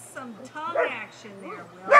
some tongue action there, Will.